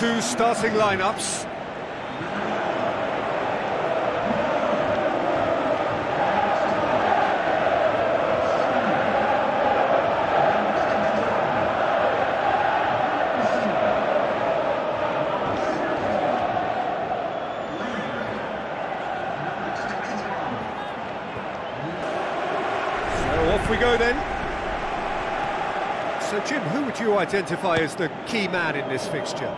Two starting lineups. So off we go then. So Jim, who would you identify as the key man in this fixture?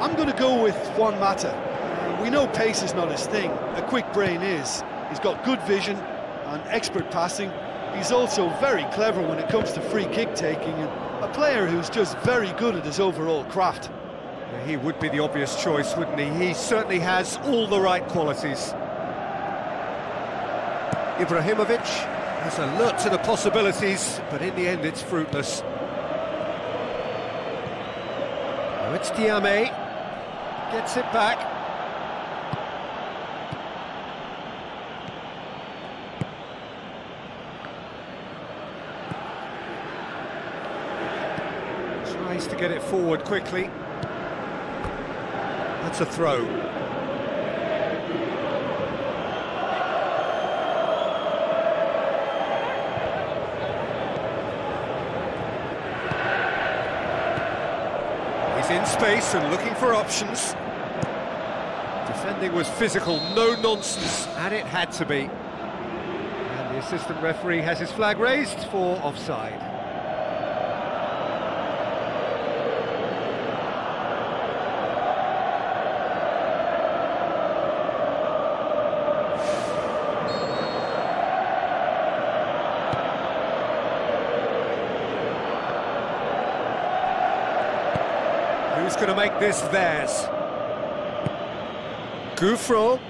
I'm going to go with Juan Mata. Uh, we know pace is not his thing, a quick brain is. He's got good vision and expert passing. He's also very clever when it comes to free kick taking and a player who's just very good at his overall craft. He would be the obvious choice, wouldn't he? He certainly has all the right qualities. Ibrahimovic has alert to the possibilities, but in the end it's fruitless. Oh, it's Diame. Gets it back. Tries to get it forward quickly. That's a throw. He's in space and looking for options. Defending was physical, no nonsense, and it had to be. And the assistant referee has his flag raised for offside. Who's going to make this theirs? Gouffran.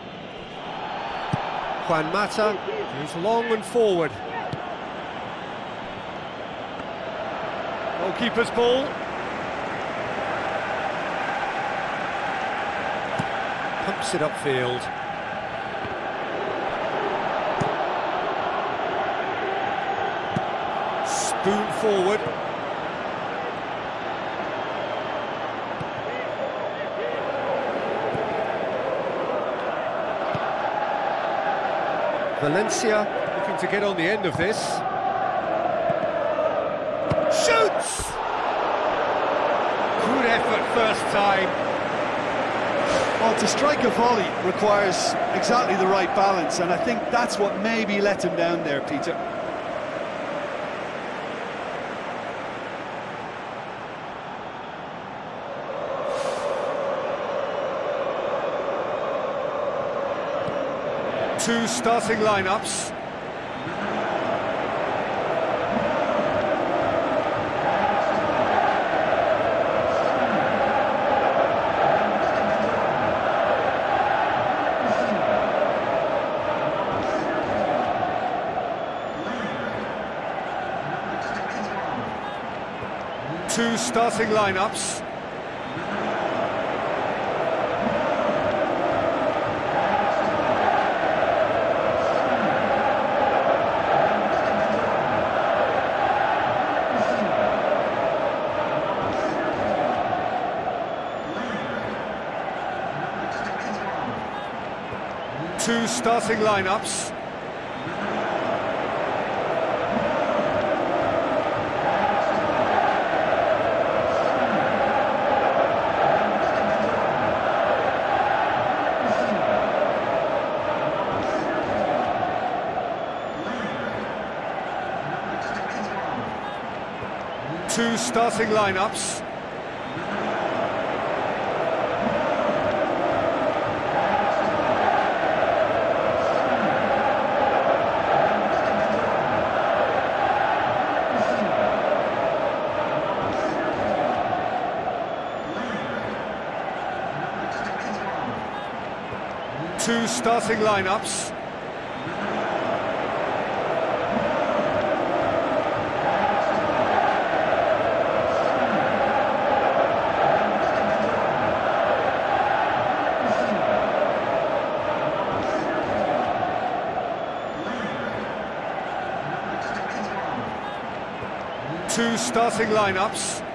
Juan Mata goes long and forward. Goalkeeper's ball. Pumps it upfield. Spoon forward. Valencia looking to get on the end of this. Shoots! Good effort first time. Well, to strike a volley requires exactly the right balance, and I think that's what maybe let him down there, Peter. Two starting lineups. Two starting lineups. Two starting lineups. Two starting lineups. Two starting lineups. Two starting lineups.